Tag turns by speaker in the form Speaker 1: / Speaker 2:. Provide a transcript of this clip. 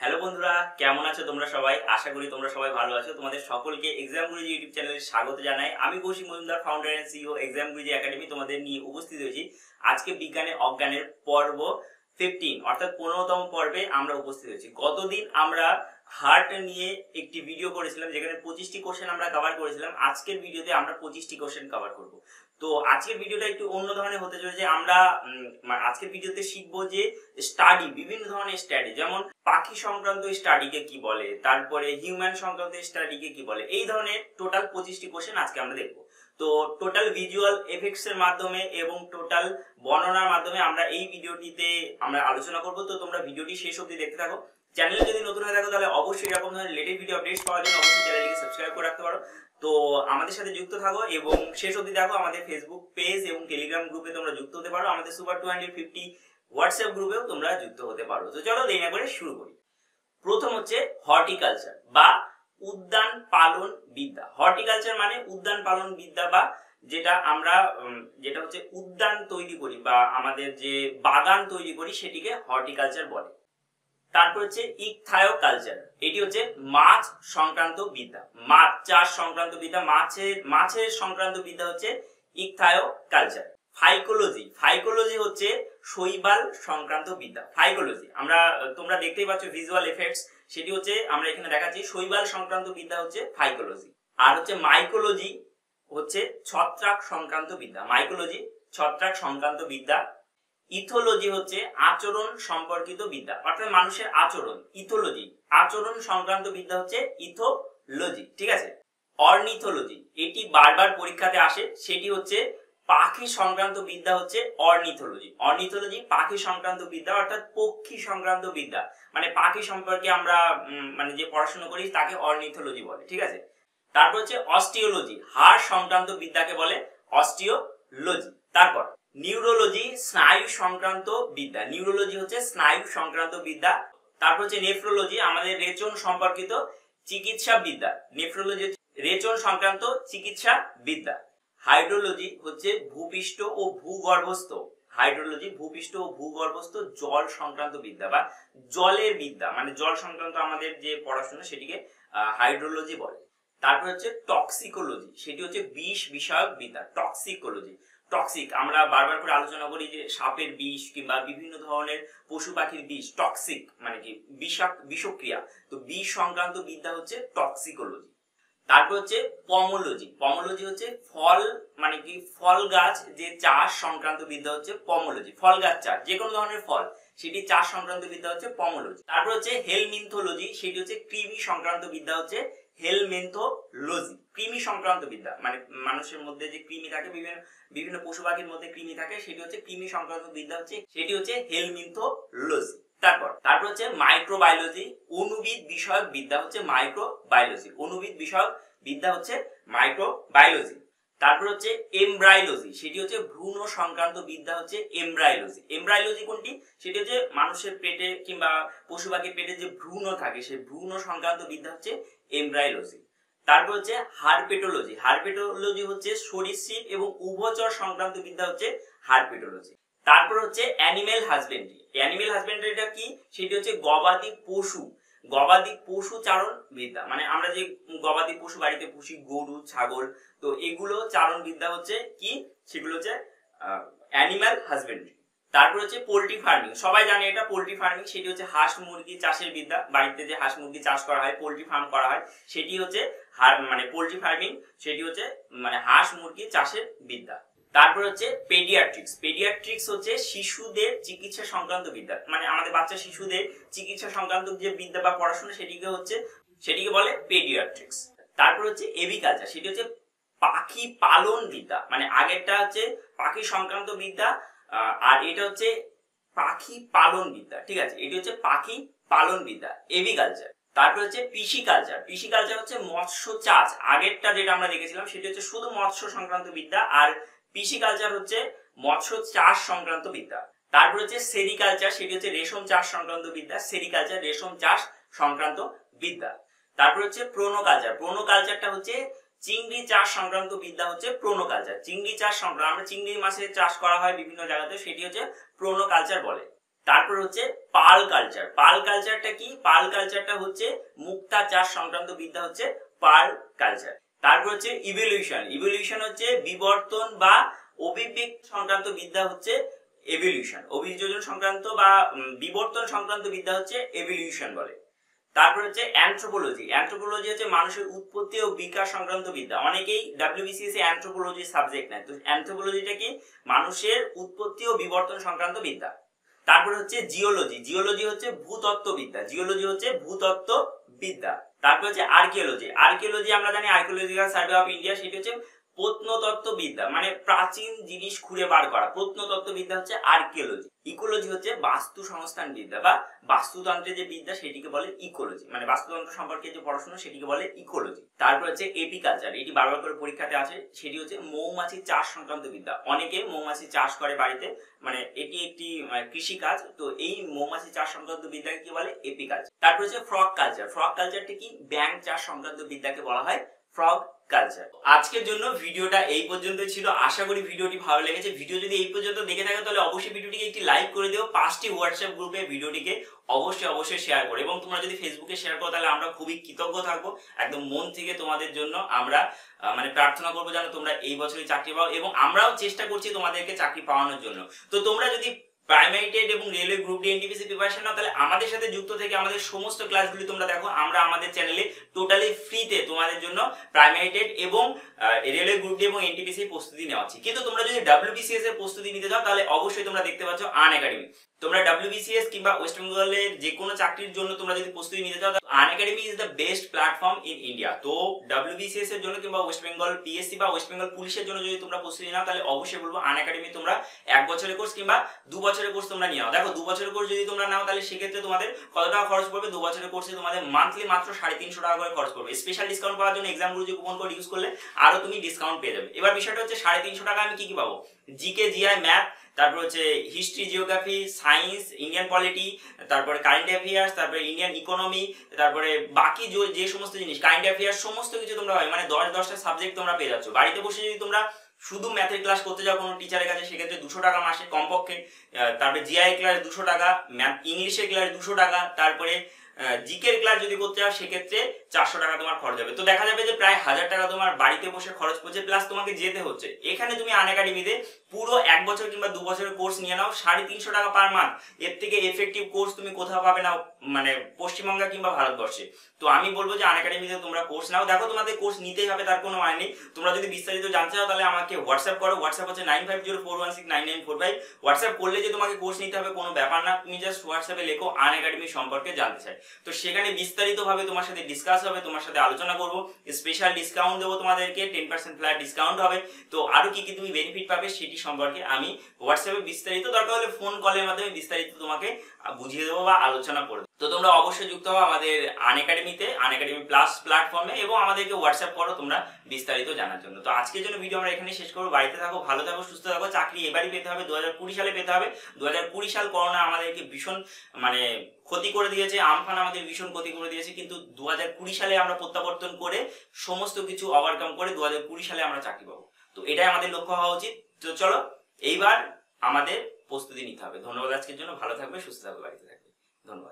Speaker 1: Hello বন্ধুরা, কেমন আছো তোমরা সবাই? আশা করি তোমরা সবাই ভালো আছো। তোমাদের সকলকে এক্সাম গুরুজি ইউটিউব চ্যানেলে স্বাগত জানাই। আমি Koushik Majumdar founder and CEO exam Guruji academy তোমাদের নিয়ে উপস্থিত হয়েছি। আজকে বিজ্ঞানে অজ্ঞানের পর্ব ফিফটিন অর্থাৎ পনেরোতম পর্বে আমরা উপস্থিত হয়েছি। গতদিন আমরা হার্ট নিয়ে একটি ভিডিও করেছিলাম, যেখানে পঁচিশটি কোশ্চেন আমরা কভার করেছিলাম। আজকের ভিডিওতে আমরা পঁচিশটি কোশ্চেন কভার করব। তো আজকের ভিডিওটা একটু অন্য ধরনের হতে চলেছে। আমরা আজকের ভিডিওতে শিখব যে স্টাডি বিভিন্ন ধরনের স্টাডি যেমন পাখি সংক্রান্ত স্টাডিকে কি বলে, তারপরে হিউম্যান সংক্রান্ত স্টাডিকে কি বলে, এই ধরনের টোটাল পঁচিশটি কোশ্চেন আজকে আমরা দেখব। তো টোটাল ভিজুয়াল এফেক্টস এর মাধ্যমে এবং টোটাল বর্ণনার মাধ্যমে আমরা এই ভিডিওটিতে আমরা আলোচনা করব। তো তোমরা ভিডিওটি শেষ অবধি দেখতে থাকো। চ্যানেলে যদি নতুন হয়ে থাকো তাহলে অবশ্যই এরকম ধরনের লেটেস্ট ভিডিও আপডেটস পাওয়ার জন্য অবশ্যই চ্যানেলটিকে সাবস্ক্রাইব করে রাখতে পারো। তো আমাদের সাথে যুক্ত থাকো এবং শেষ অবধি দেখো আমাদের ফেসবুক পেজ এবং টেলিগ্রাম গ্রুপে তোমরা যুক্ত হতে পারো। আমাদের super two hundred fifty WhatsApp গ্রুপেও তোমরা যুক্ত হতে পারো। তো চলো দেরি করে শুরু করি। প্রথম হচ্ছে হর্টিকালচার বা উদ্যান পালন বিদ্যা। হর্টিকালচার মানে উদ্যান পালন বিদ্যা বা যেটা আমরা যেটা হচ্ছে উদ্যান তৈরি করি বা আমাদের যে বাগান তৈরি করি সেটিকে হর্টিকালচার বলে। তারপর হচ্ছে ইকথায়ো কালচার এটি হচ্ছে মাছ সংক্রান্ত বিদ্যা। মাছ, চাষ সংক্রান্ত বিদ্যা। মাছের মাছের সংক্রান্ত বিদ্যা হচ্ছে ইকথায়ো কালচার ফাইকোলজি। ফাইকোলজি হচ্ছে শৈবাল সংক্রান্ত বিদ্যা। ফাইকোলজি। আমরা, তোমরা দেখতেই পাচ্ছ ভিজুয়াল এফেক্টস সেটি হচ্ছে আমরা এখানে দেখাচ্ছি শৈবাল সংক্রান্ত বিদ্যা হচ্ছে ফাইকোলজি। আর হচ্ছে মাইকোলজি হচ্ছে ছত্রাক সংক্রান্ত বিদ্যা। মাইকোলজি ছত্রাক সংক্রান্ত বিদ্যা ইথোলজি হচ্ছে আচরণ সম্পর্কিত বিদ্যা, অর্থাৎ মানুষের আচরণ, ইথোলজি, আচরণ সংক্রান্ত বিদ্যা হচ্ছে ইথোলজি, ঠিক আছে? অর্নিথোলজি, এটি বারবার পরীক্ষাতে আসে, সেটি হচ্ছে পাখি সংক্রান্ত বিদ্যা হচ্ছে অর্নিথোলজি। অর্নিথোলজি পাখি সংক্রান্ত বিদ্যা, অর্থাৎ পক্ষী সংক্রান্ত বিদ্যা মানে পাখি সম্পর্কে আমরা মানে যে পড়াশোনা করি তাকে অর্নিথোলজি বলে, ঠিক আছে? তারপর হচ্ছে অস্টিওলজি, হাড় সংক্রান্ত বিদ্যাকে বলে অস্টিওলজি। তারপর নিউরোলজি স্নায়ু সংক্রান্ত বিদ্যা। নিউরোলজি হচ্ছে স্নায়ু সংক্রান্ত বিদ্যা। তারপর হচ্ছে নেফ্রোলজি আমাদের রেচন সম্পর্কিত চিকিৎসা বিদ্যা। নেফ্রোলজি রেচন সংক্রান্ত চিকিৎসা বিদ্যা। হাইড্রোলজি হচ্ছে ভূপৃষ্ঠ ও ভূগর্ভস্থ। হাইড্রোলজি ভূপৃষ্ঠ ও ভূগর্ভস্থ জল সংক্রান্ত বিদ্যা বা জলের বিদ্যা। মানে জল সংক্রান্ত আমাদের যে পড়াশোনা সেটিকে হাইড্রোলজি বলে। তারপর হচ্ছে টক্সিকোলজি সেটি হচ্ছে বিষ বিষয়ক বিদ্যা। টক্সিকোলজি টক্সিক আমরা বারবার করে আলোচনা করি যে সাপের বিষ কিংবা বিভিন্ন ধরনের পশু পাখির বিষ টক্সিক মানে কি? বিষাক বিষক্রিয়া। তো বিষ সংক্রান্ত বিদ্যা হচ্ছে টক্সিকোলজি তারপর হচ্ছে পমোলজি পমোলজি হচ্ছে ফল মানে কি? ফল গাছ যে চাষ সংক্রান্ত বিদ্যা হচ্ছে পমোলজি ফল গাছ চাষ যে কোনো ধরনের ফল, সেটি চাষ সংক্রান্ত বিদ্যা হচ্ছে পমোলজি তারপর হচ্ছে হেলমিন্থোলজি সেটি হচ্ছে কৃমি সংক্রান্ত বিদ্যা হচ্ছে হেলমেন্থোলজি কৃমি সংক্রান্ত বিদ্যা। মানে মানুষের মধ্যে যে কৃমি থাকে, বিভিন্ন বিভিন্ন পশু পাখির মধ্যে কৃমি থাকে, সেটি হচ্ছে কৃমি সংক্রান্ত বিদ্যা হচ্ছে, সেটি হচ্ছে হেলমিন্থোলজি তারপর তারপর হচ্ছে মাইক্রোবায়োলজি অনুবিদ বিষয়ক বিদ্যা হচ্ছে মাইক্রোবায়োলজি অনুবিদ বিষয়ক বিদ্যা হচ্ছে মাইক্রোবায়োলজি তারপর হচ্ছে এমব্রায়োলজি সেটি হচ্ছে ভ্রূণ সংক্রান্ত বিদ্যা হচ্ছে এমব্রায়োলজি এমব্রায়োলজি কোনটি? সেটি হচ্ছে মানুষের পেটে কিংবা পশু পাখির পেটে যে ভ্রূণ থাকে সেই ভ্রূণ সংক্রান্ত বিদ্যা হচ্ছে এমব্রায়োলজি তারপর হচ্ছে হারপেটোলজি। হারপেটোলজি হচ্ছে সরীসৃপ এবং উভচর সংক্রান্ত বিদ্যা হচ্ছে হারপেটোলজি। তারপর হচ্ছে অ্যানিমেল হাজবেন্ডারি। অ্যানিমেল হাজবেন্ডারিটা কি? সেটি হচ্ছে গবাদি পশু। গবাদি পশু চারণ বিদ্যা। মানে আমরা যে গবাদি পশু বাড়িতে পুষি, গরু, ছাগল, তো এগুলো চারণ বিদ্যা হচ্ছে কি? সেগুলো হচ্ছে অ্যানিম্যাল হাজবেন্ডারি। তারপর হচ্ছে পোল্ট্রি ফার্মিং সবাই জানে এটা পোল্ট্রি ফার্মিং সেটি হচ্ছে হাঁস মুরগি চাষের বিদ্যা। বাড়িতে যে হাঁস মুরগি চাষ করা হয়, পোল্ট্রি ফার্ম করা হয়, সেটি হচ্ছে মানে পোল্ট্রি ফার্মিং সেটি হচ্ছে মানে হাঁস মুরগি চাষের বিদ্যা। তারপর হচ্ছে পেডিয়াট্রিক্স পেডিয়াট্রিক্স হচ্ছে শিশুদের চিকিৎসা সংক্রান্ত বিদ্যা। মানে আমাদের বাচ্চা শিশুদের চিকিৎসা সংক্রান্ত যে বিদ্যা বা পড়াশোনা, সেটিকে হচ্ছে, সেটিকে বলে পেডিয়াট্রিক্স তারপর হচ্ছে এভিকালচার সেটি হচ্ছে পাখি পালন বিদ্যা। মানে আগেরটা হচ্ছে পাখি সংক্রান্ত বিদ্যা আর এটা হচ্ছে পাখি পালন বিদ্যা, ঠিক আছে? এটি হচ্ছে পাখি পালন বিদ্যা এভিকালচার তারপর হচ্ছে পিসি কালচার পিসি কালচার হচ্ছে মৎস্য চাষ। আগেরটা যেটা আমরা দেখেছিলাম, সেটি হচ্ছে শুধু মৎস্য সংক্রান্ত বিদ্যা, আর পিসি কালচার হচ্ছে মৎস্য চাষ সংক্রান্ত বিদ্যা। তারপর হচ্ছে সেরিকালচার, সেটি হচ্ছে রেশম চাষ সংক্রান্ত বিদ্যা, সেরিকালচার, রেশম চাষ সংক্রান্ত বিদ্যা। তারপর হচ্ছে প্রোনো কালচার প্রোনো কালচারটা হচ্ছে চিংড়ি চাষ সংক্রান্ত বিদ্যা হচ্ছে প্রোনো কালচার। চিংড়ি চাষ সংক্রান্ত আমরা চিংড়ি মাছের চাষ করা হয় বিভিন্ন জায়গাতে, সেটি হচ্ছে প্রোনো কালচার বলে। তারপর হচ্ছে পাল কালচার। পাল কালচারটা কি? পাল কালচারটা হচ্ছে মুক্তা চাষ সংক্রান্ত বিদ্যা হচ্ছে পাল কালচার। তারপর হচ্ছে ইভলিউশন ইভলিউশন হচ্ছে বিবর্তন বা অভিবেক সংক্রান্ত বিদ্যা হচ্ছে এভলিউশন অভিযোজন সংক্রান্ত বা বিবর্তন সংক্রান্ত বিদ্যা হচ্ছে এভলিউশন বলে। তারপর হচ্ছে অ্যান্থ্রোপোলজি অ্যান্থ্রোপোলজি হচ্ছে মানুষের উৎপত্তি ও বিকাশ সংক্রান্ত বিদ্যা। অনেকেই ডাব্লিউবিসিএস অ্যান্থ্রোপোলজি সাবজেক্ট নেয়। তো অ্যান্থ্রোপোলজিটা কি? মানুষের উৎপত্তি ও বিবর্তন সংক্রান্ত বিদ্যা। তারপর হচ্ছে জিওলজি জিওলজি হচ্ছে ভূতত্ত্ব বিদ্যা জিওলজি হচ্ছে ভূতত্ত্ব বিদ্যা তারপর হচ্ছে আর্কিওলজি আর্কিওলজি আমরা জানি আর্কিওলজিক্যাল সার্ভে অফ ইন্ডিয়া সেটি হচ্ছে প্রত্নতত্ত্ব বিদ্যা মানে প্রাচীন জিনিস খুঁড়ে বার করা। প্রত্নতত্ত্ব বিদ্যা হচ্ছে আর্কিওলজি ইকোলজি হচ্ছে বাস্তু সংস্থান বিদ্যা বা বাস্তুতন্ত্রের যে বিদ্যা সেটিকে বলে ইকোলজি মানে বাস্তুতন্ত্র সম্পর্কে যে পড়াশোনা সেটিকে বলে ইকোলজি তারপর হচ্ছে এপিকালচার এটি বারবার করে পরীক্ষাতে আসে, সেটি হচ্ছে মৌমাছি চাষ সংক্রান্ত বিদ্যা। অনেকে মৌমাছি চাষ করে বাড়িতে মানে এটি একটি কৃষি কাজ তো এই মৌমাছি চাষ সংক্রান্ত বিদ্যাকে কি বলে? এপিকালচার তারপর হচ্ছে ফ্রগ কালচার ফ্রগ কালচারটি কি? ব্যাংক চাষ সংক্রান্ত বিদ্যাকে বলা হয় ফ্রগ কালচার আজকের জন্য ভিডিওটা এই পর্যন্ত ছিল। আশা করি ভিডিওটি ভালো লেগেছে। ভিডিও যদি এই পর্যন্ত দেখে থাকো, তাহলে অবশ্যই ভিডিওটিকে একটি লাইক করে দিও। পাঁচটি হোয়াটসঅ্যাপ গ্রুপে ভিডিওটিকে অবশ্যই অবশ্যই শেয়ার করো। এবং তোমরা যদি ফেসবুকে শেয়ার করো, তাহলে আমরা খুবই কৃতজ্ঞ থাকব। একদম মন থেকে তোমাদের জন্য আমরা মানে প্রার্থনা করব যেন তোমরা এই বছরই চাকরি পাও। এবং আমরাও চেষ্টা করছি তোমাদেরকে চাকরি পাওয়ানোর জন্য। তো তোমরা যদি প্রাইমারি টেট এবং railway group D NTPC preparation নাও, তাহলে আমাদের সাথে যুক্ত থেকে আমাদের সমস্ত ক্লাসগুলি তোমরা দেখো, আমরা আমাদের চ্যানেলে টোটালি ফ্রিতে তোমাদের জন্য প্রাইমারিটেড এবং রেলওয়ে গ্রুপ ডি এবং এনটিপিসি প্রস্তুতি নেওয়া আছে। কিন্তু তোমরা যদি ডাব্লিউবিসিএস এর প্রস্তুতি নিতে চাও, তাহলে অবশ্যই তোমরা দেখতে পাচ্ছ আন একাডেমি তোমরা ডাব্লিউবিসিএস কিংবা ওয়েস্ট বেঙ্গলের যে কোনো চাকরির জন্য তোমরা যদি প্রস্তুতি নিতে চাও Unacademy is the best platform in India তো ডাব্লিউবিসিএস এর জন্য কিংবা ওয়েস্ট বেঙ্গল পিএসসি বা ওয়েস্ট বেঙ্গল পুলিশের জন্য যদি তোমরা প্রস্তুতি নাও, তাহলে অবশ্যই বলব আন একাডেমি তোমরা এক বছরের কোর্স কিংবা দু বছরের কোর্স তোমরা নিয়ে নাও। দেখো, দু বছরের কোর্স যদি তোমরা নাও, তাহলে সেক্ষেত্রে তোমাদের কত টাকা খরচ পড়বে? দু বছরের কোর্সে তোমাদের মান্থলি মাত্র সাড়ে তিনশো টাকা করে খরচ পড়বে। স্পেশাল ডিসকাউন্ট পাওয়ার জন্য এক্সামগুলো কুপন কোড ইউজ করলে, আরও তুমি ডিসকাউন্ট পেয়ে যাবে। এবার বিষয়টা হচ্ছে সাড়ে তিনশো টাকা আমি কি কি পাবো? জিকে জিআই ম্যাথ তারপর হচ্ছে history geography science Indian polity তারপরে কারেন্ট অ্যাফেয়ার্স তারপরে ইন্ডিয়ান ইকোনমি তারপরে বাকি যে সমস্ত জিনিস কারেন্ট অ্যাফেয়ার্স সমস্ত কিছু তোমরা হয় মানে দশ দশটা সাবজেক্ট তোমরা পেয়ে যাচ্ছ। বাড়িতে বসে যদি তোমরা শুধু ম্যাথের ক্লাস করতে যাও কোনো টিচারের কাছে, সেক্ষেত্রে দুশো টাকা মাসে কমপক্ষে। তারপরে জিআই ক্লাস দুশো টাকা ম্যাথ ইংলিশের ক্লাস দুশো টাকা, তারপরে জিকের ক্লাস যদি করতে যাও, সেক্ষেত্রে চারশো টাকা তোমার খরচ হবে। তো দেখা যাবে যে প্রায় হাজার টাকা তোমার বাড়িতে বসে খরচ পড়ছে প্লাস তোমাকে যেতে হচ্ছে। এখানে তুমি আন একাডেমিতে পুরো এক বছর কিংবা দু বছরের কোর্স নিয়ে নাও, সাড়ে তিনশো টাকা পার মান্থ এর থেকে এফেক্টিভ কোর্স তুমি কোথাও পাবে না মানে পশ্চিমবঙ্গে কিংবা ভারতবর্ষে। তো আমি বলব যে আন একাডেমিতে তোমরা কোর্স নাও। দেখো তোমাদের কোর্স নিতেই হবে, তার কোনো মানে নেই। তোমরা যদি বিস্তারিত জানতে চাও, তাহলে আমাকে হোয়াটসঅ্যাপ করো। হোয়াটসঅ্যাপ হচ্ছে nine five zero four one six nine nine four five WhatsApp করলে যে তোমাকে কোর্স নিতে হবে, কোনো ব্যাপার না। তুমি জাস্ট হোয়াটসঅ্যাপে লেখো আন একাডেমি সম্পর্কে জানতে চাই। তো সেখানে বিস্তারিতভাবে তোমার সাথে ডিসকাস হবে, তোমার সাথে আলোচনা করব। স্পেশাল ডিসকাউন্ট দেবো তোমাদেরকে টেন পার্সেন্ট ফ্ল্যাট ডিসকাউন্ট হবে। তো আরও কি কি তুমি বেনিফিট পাবে, সেটি সম্পর্কে আমি হোয়াটসঅ্যাপে বিস্তারিত, দরকার হলে ফোন কলের মাধ্যমে বিস্তারিত তোমাকে বুঝিয়ে দেবো বা আলোচনা করে তো তোমরা অবশ্যই যুক্ত হও আমাদের আন একাডেমিতে আন একাডেমি প্লাস প্ল্যাটফর্মে এবং আমাদেরকে হোয়াটসঅ্যাপ করো তোমরা বিস্তারিত জানার জন্য। তো আজকের জন্য ভিডিও আমরা এখানে শেষ করব। বাড়িতে থাকো, ভালো থাকো, সুস্থ থাকো। চাকরি এবারই পেতে হবে দু হাজার কুড়ি সালে পেতে হবে। দু হাজার কুড়ি সাল করোনা আমাদেরকে ভীষণ মানে ক্ষতি করে দিয়েছে, আমফান আমাদের ভীষণ ক্ষতি করে দিয়েছে। কিন্তু দু হাজার কুড়ি সালে আমরা প্রত্যাবর্তন করে সমস্ত কিছু ওভারকাম করে দু হাজার কুড়ি সালে আমরা চাকরি পাবো। তো এটাই আমাদের লক্ষ্য হওয়া উচিত। তো চলো, এইবার আমাদের প্রস্তুতি নিতে হবে। ধন্যবাদ আজকের জন্য। ভালো থাকবে, সুস্থ থাকবে, বাড়িতে থাকবে। ধন্যবাদ।